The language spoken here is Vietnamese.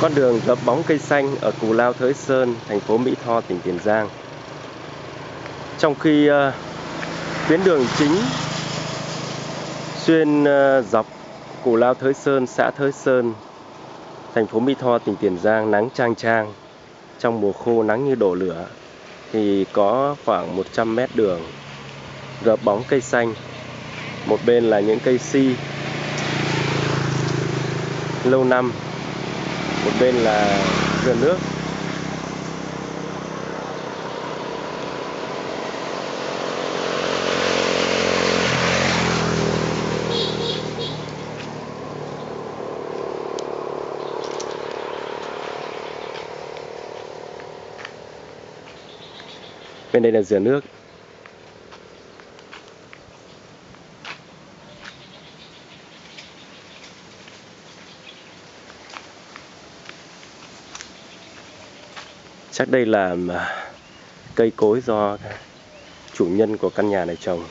Con đường gập bóng cây xanh ở Cù Lao Thới Sơn, thành phố Mỹ Tho, tỉnh Tiền Giang. Trong khi uh, tuyến đường chính xuyên uh, dọc Cù Lao Thới Sơn, xã Thới Sơn, thành phố Mỹ Tho, tỉnh Tiền Giang nắng trang trang. Trong mùa khô nắng như đổ lửa thì có khoảng 100 mét đường gợp bóng cây xanh. Một bên là những cây si lâu năm một bên là vườn nước. Bên đây là dừa nước. Chắc đây là à, cây cối do chủ nhân của căn nhà này trồng.